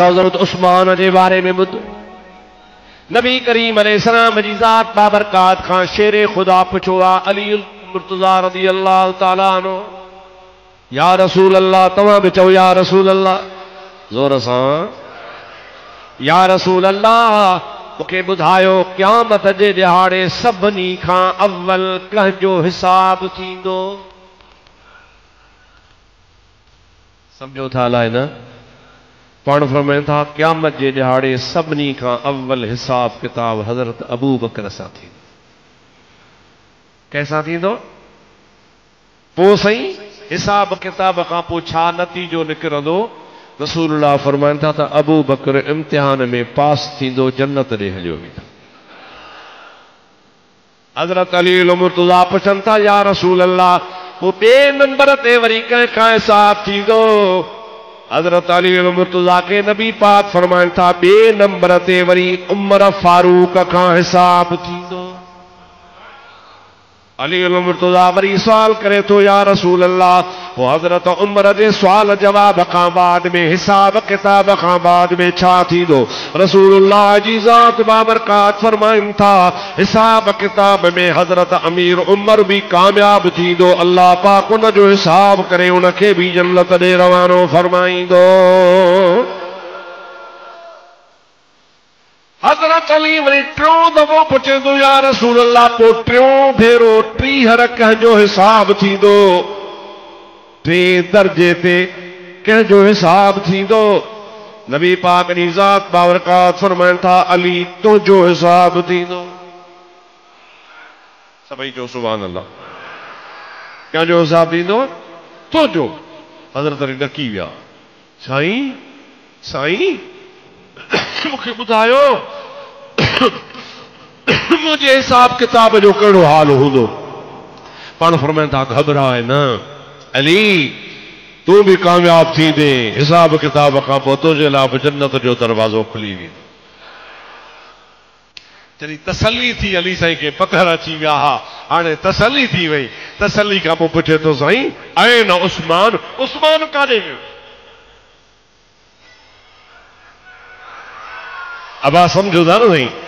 हज़रत उस्मान जे बारे में ॿुध नबी करीम अलैहिस्सलाम जी ज़ात बाबरकात खां शेर ख़ुदा पुछो आहे अली मुर्तज़ा रज़ी अल्लाह ताला या रसूल अल्लाह तव्हां बि चओ, या रसूल अल्लाह ज़ोर सां, या रसूल अल्लाह मूंखे ॿुधायो, क़यामत जे ॾिहाड़े सभिनी खां अव्वल कंहिंजो हिसाब थींदो? सम्झो था अलाए न। पाण फरमाइनि था, क़यामत जे ॾिहाड़े सभिनी खां अव्वल हिसाब किताब हज़रत अबू बकर सां थींदो? हिसाब किताब खां छा नतीजो निकिरंदो? रसूल फरमाइनि था अबू बकर इम्तिहान में पास थींदो, जन्नत ॾे हलियो हज़रत अली मुर्तुज़ा पुछनि था, या रसूल अलाह पोइ ॿिए नंबर ते वरी कंहिंखां हिसाब थींदो? हज़रत अली मुर्तजा के नबी पाक फरमाइनि था ॿिए नंबर ते वरी उमर फारूक का हिसाब थींदो? अली मुर्तुज़ा वरी सुवाल करे थो या रसूल अल्लाह पोइ हज़रत उमिरि जे सुवाल जवाब खां बाद में, हिसाब किताब खां बाद में छा थींदो रसूल जी ज़ात बाबरकात फरमाइनि था, हिसाब किताब में हज़रत अमीर उमर बि कामयाब थींदो अलाह पाक उन जो हिसाब करे, उनखे बि जन्नत ॾे रवानो फरमाईंदो हज़रत अली वरी टियों दफ़ो पुछे थो या रसूल अलाह पोइ टियों भेरो टीह कंहिंजो हिसाब थींदो। टे दर्जे ते कंहिंजो हिसाब थींदो। नबी पाक जी ज़ात बावरकात फरमाइनि था, अली तुंहिंजो हिसाब थींदो। सभई चओ सुभाणे अलाह कंहिंजो हिसाब थींदो? तुंहिंजो। हज़रत अली ॾकी विया। साईं साईं, मूंखे ॿुधायो मुंहिंजे हिसाब किताब जो कहिड़ो हाल हूंदो। पाण फरमाइनि था, घबराए न। अली, तूं बि कामयाब थींदे। हिसाब किताब खां पोइ तुंहिंजे लाइ जन्नत जो दरवाज़ो खुली वेंदो। जॾहिं तसली थी, अली साईं खे पथर अची विया हा। तसली थी वई। तसली पोइ पुछे थो, साईं, आहे न उस्मान? उस्मान काॾे वियो? अबा सम्झो था न साईं।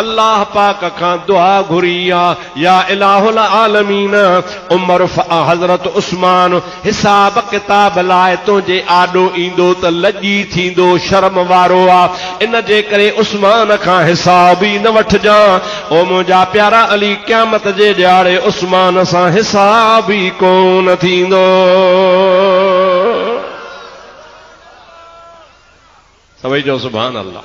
अलाह पाक खां दुआ घुरी या इलाहुल उमर हज़रत उस्मान, हिसाब किताब लाइ तुंहिंजे आॾो ईंदो त लॼी थींदो शर्म वारो आहे इन करे उस्मान खां हिसाब ई न वठजांइ ओ मुंहिंजा प्यारा अली क़यामत जे ॾियारे उस्मान सां हिसाब ई कोन थींदो। सभई जो सुभाणे अलाह